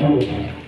You.